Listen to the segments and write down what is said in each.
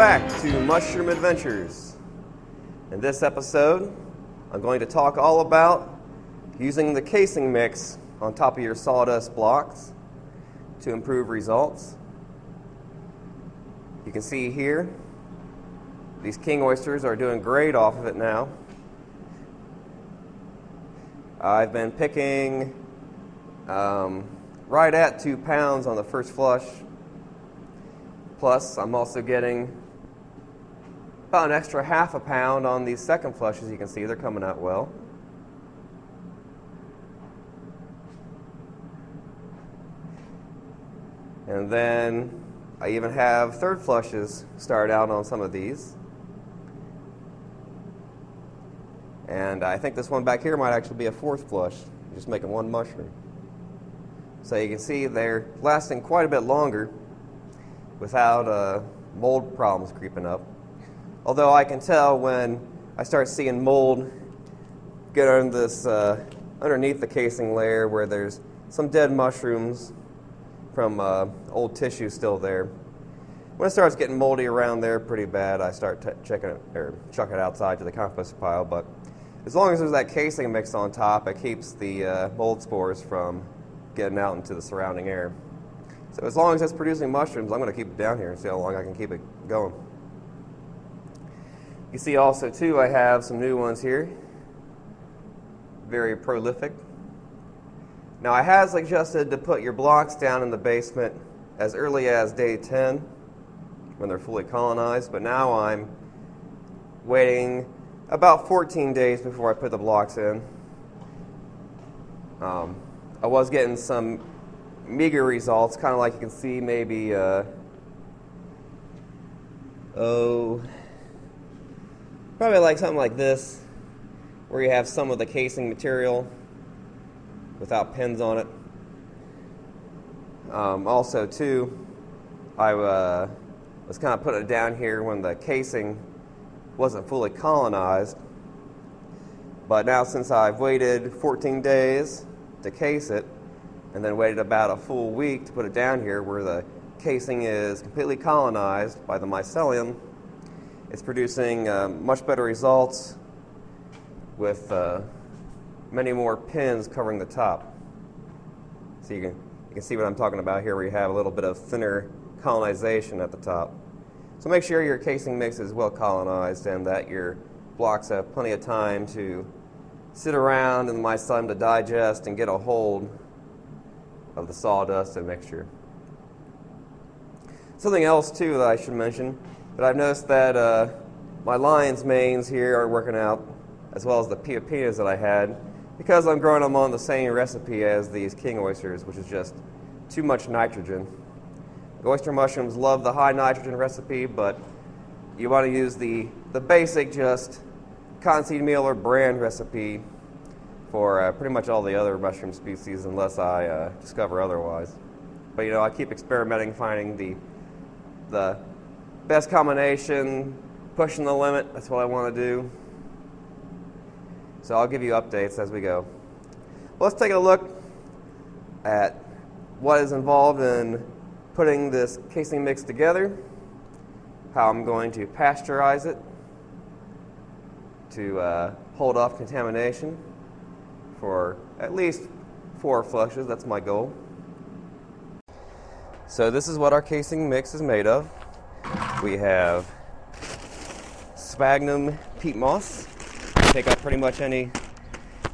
Back to Mushroom Adventures. In this episode, I'm going to talk all about using the casing mix on top of your sawdust blocks to improve results. You can see here, these king oysters are doing great off of it now. I've been picking um, right at two pounds on the first flush. Plus, I'm also getting about an extra half a pound on these second flushes. You can see they're coming out well. And then I even have third flushes start out on some of these. And I think this one back here might actually be a fourth flush, just making one mushroom. So you can see they're lasting quite a bit longer without uh, mold problems creeping up. Although I can tell when I start seeing mold get under this, uh, underneath the casing layer where there's some dead mushrooms from uh, old tissue still there. When it starts getting moldy around there pretty bad, I start checking it or chuck it outside to the compost pile. But as long as there's that casing mix on top, it keeps the uh, mold spores from getting out into the surrounding air. So as long as it's producing mushrooms, I'm going to keep it down here and see how long I can keep it going. You see also too, I have some new ones here. Very prolific. Now I have suggested to put your blocks down in the basement as early as day 10 when they're fully colonized, but now I'm waiting about 14 days before I put the blocks in. Um, I was getting some meager results, kind of like you can see maybe, uh, oh, probably like something like this, where you have some of the casing material without pins on it. Um, also, too, I uh, was kind of putting it down here when the casing wasn't fully colonized. But now, since I've waited 14 days to case it, and then waited about a full week to put it down here where the casing is completely colonized by the mycelium, it's producing uh, much better results with uh, many more pins covering the top. So you can, you can see what I'm talking about here where you have a little bit of thinner colonization at the top. So make sure your casing mix is well colonized and that your blocks have plenty of time to sit around in the mycelium to digest and get a hold of the sawdust and mixture. Something else too that I should mention, but I've noticed that uh, my lion's manes here are working out as well as the pia that I had because I'm growing them on the same recipe as these king oysters, which is just too much nitrogen. The oyster mushrooms love the high nitrogen recipe, but you want to use the, the basic just cottonseed meal or bran recipe for uh, pretty much all the other mushroom species unless I uh, discover otherwise. But you know, I keep experimenting, finding the the best combination, pushing the limit. That's what I want to do. So I'll give you updates as we go. Let's take a look at what is involved in putting this casing mix together, how I'm going to pasteurize it to uh, hold off contamination for at least four flushes. That's my goal. So this is what our casing mix is made of. We have sphagnum peat moss. Take up pretty much any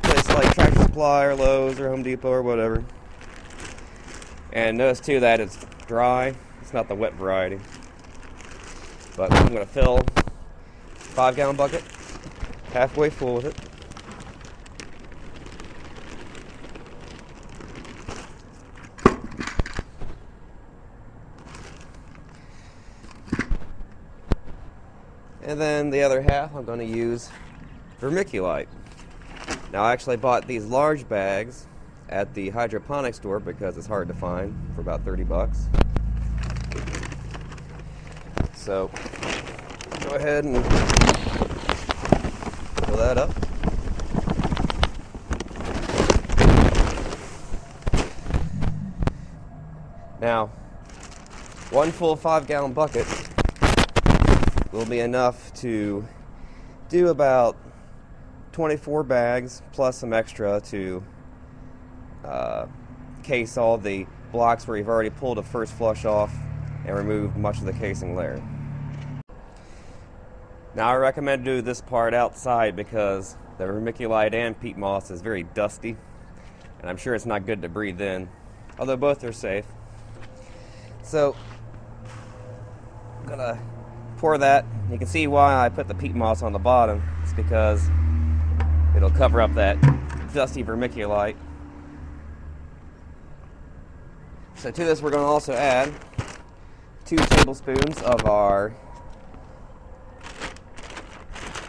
place like Tractor Supply or Lowe's or Home Depot or whatever. And notice too that it's dry. It's not the wet variety. But I'm going to fill five gallon bucket, halfway full with it. And then the other half I'm going to use vermiculite. Now I actually bought these large bags at the hydroponic store because it's hard to find for about 30 bucks. So go ahead and fill that up. Now, one full five gallon bucket will be enough to do about 24 bags plus some extra to uh, case all the blocks where you've already pulled a first flush off and removed much of the casing layer. Now I recommend do this part outside because the vermiculite and peat moss is very dusty and I'm sure it's not good to breathe in, although both are safe. So I'm gonna pour that. You can see why I put the peat moss on the bottom. It's because it'll cover up that dusty vermiculite. So to this we're going to also add two tablespoons of our,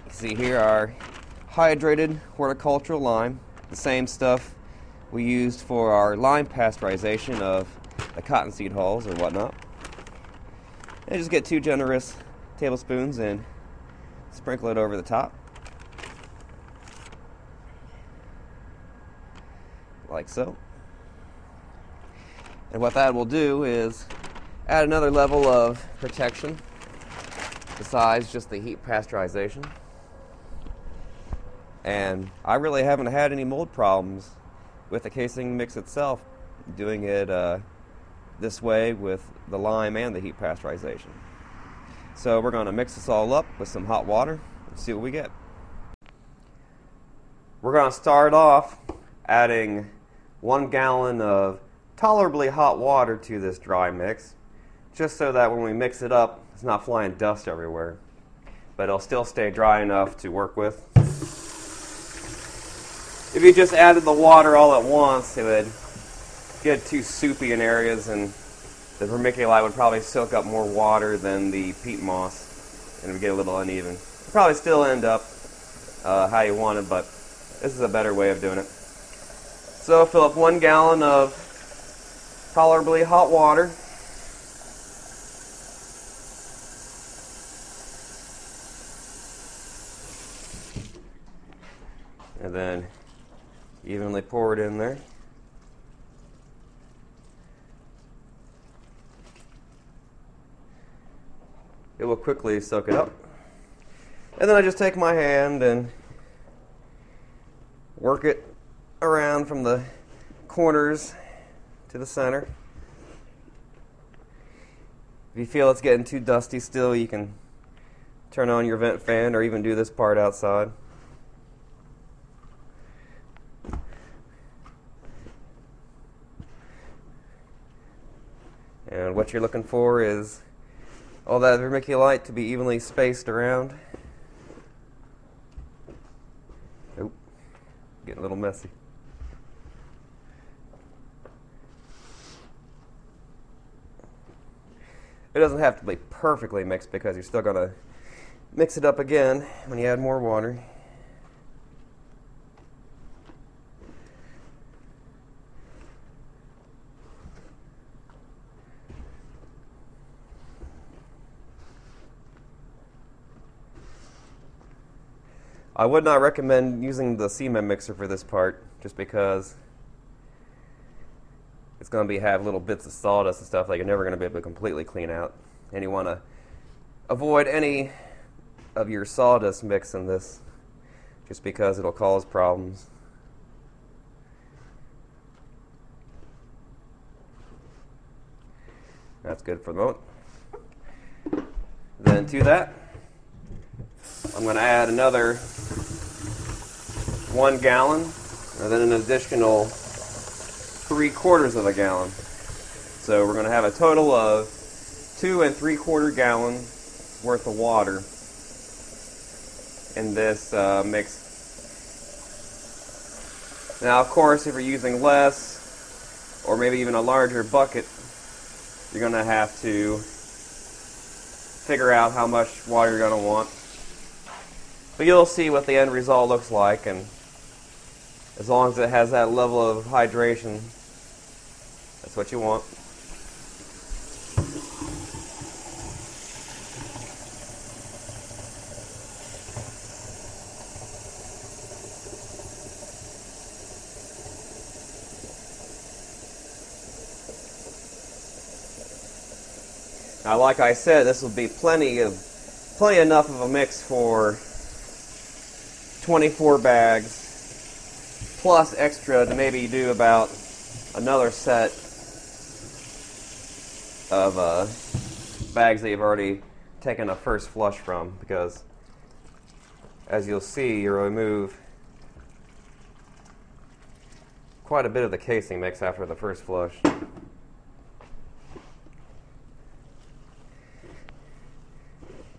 you see here, our hydrated horticultural lime, the same stuff we used for our lime pasteurization of the cottonseed hulls or whatnot. And just get two generous tablespoons and sprinkle it over the top. Like so. And what that will do is add another level of protection besides just the heat pasteurization. And I really haven't had any mold problems with the casing mix itself doing it uh, this way with the lime and the heat pasteurization. So we're going to mix this all up with some hot water and see what we get. We're going to start off adding one gallon of tolerably hot water to this dry mix, just so that when we mix it up, it's not flying dust everywhere. But it'll still stay dry enough to work with. If you just added the water all at once, it would get too soupy in areas and the vermiculite would probably soak up more water than the peat moss and it would get a little uneven. It'd probably still end up uh, how you want it, but this is a better way of doing it. So fill up one gallon of tolerably hot water. And then evenly pour it in there. Will quickly soak it up. And then I just take my hand and work it around from the corners to the center. If you feel it's getting too dusty still, you can turn on your vent fan or even do this part outside. And what you're looking for is all that vermiculite to be evenly spaced around. Oop, getting a little messy. It doesn't have to be perfectly mixed because you're still going to mix it up again when you add more water. I would not recommend using the cement mixer for this part, just because it's going to be have little bits of sawdust and stuff that you're never going to be able to completely clean out. And you want to avoid any of your sawdust mix in this, just because it'll cause problems. That's good for the moment. Then to that, I'm going to add another one gallon and then an additional three quarters of a gallon. So we're going to have a total of two and three quarter gallon worth of water in this uh, mix. Now, of course, if you're using less or maybe even a larger bucket, you're going to have to figure out how much water you're going to want. But you'll see what the end result looks like, and as long as it has that level of hydration, that's what you want. Now, like I said, this will be plenty of plenty enough of a mix for 24 bags plus extra to maybe do about another set of uh, bags that you've already taken a first flush from because as you'll see you remove quite a bit of the casing mix after the first flush.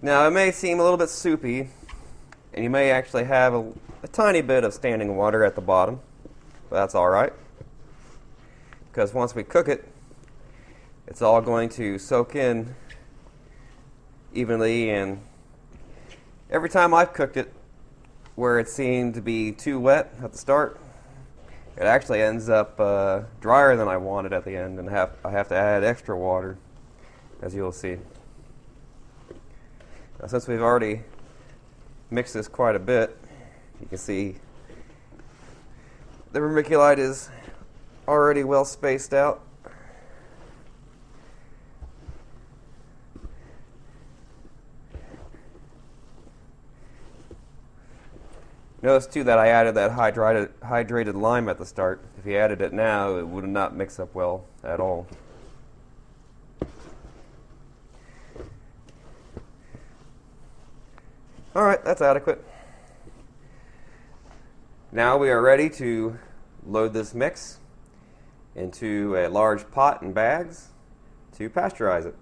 Now it may seem a little bit soupy and you may actually have a, a tiny bit of standing water at the bottom, but that's alright because once we cook it it's all going to soak in evenly and every time I've cooked it where it seemed to be too wet at the start it actually ends up uh, drier than I wanted at the end and have, I have to add extra water as you'll see. Now, since we've already mixed this quite a bit you can see the vermiculite is already well spaced out Notice too that I added that hydrated, hydrated lime at the start. If you added it now, it would not mix up well at all. Alright, that's adequate. Now we are ready to load this mix into a large pot and bags to pasteurize it.